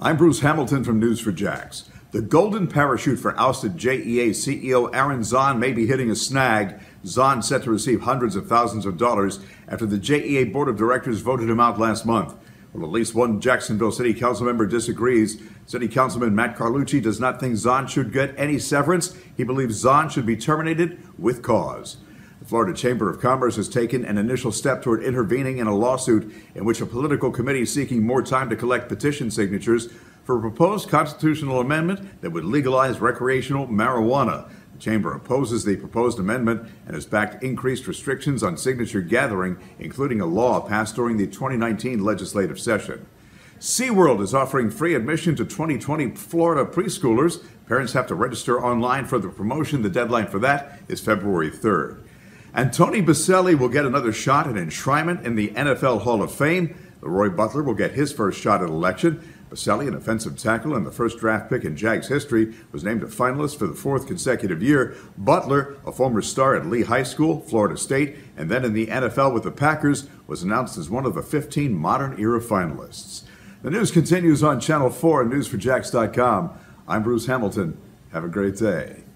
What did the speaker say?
I'm Bruce Hamilton from News4JAX. The golden parachute for ousted JEA CEO Aaron Zahn may be hitting a snag. Zahn set to receive hundreds of thousands of dollars after the JEA board of directors voted him out last month. Well, at least one Jacksonville City Council member disagrees. City Councilman Matt Carlucci does not think Zahn should get any severance. He believes Zahn should be terminated with cause. The Florida Chamber of Commerce has taken an initial step toward intervening in a lawsuit in which a political committee is seeking more time to collect petition signatures for a proposed constitutional amendment that would legalize recreational marijuana. The Chamber opposes the proposed amendment and has backed increased restrictions on signature gathering, including a law passed during the 2019 legislative session. SeaWorld is offering free admission to 2020 Florida preschoolers. Parents have to register online for the promotion. The deadline for that is February 3rd. And Tony Boselli will get another shot at enshrinement in the NFL Hall of Fame. Roy Butler will get his first shot at election. Boselli, an offensive tackle and the first draft pick in Jags history, was named a finalist for the fourth consecutive year. Butler, a former star at Lee High School, Florida State, and then in the NFL with the Packers, was announced as one of the 15 modern era finalists. The news continues on Channel 4 and News4JAX.com. I'm Bruce Hamilton. Have a great day.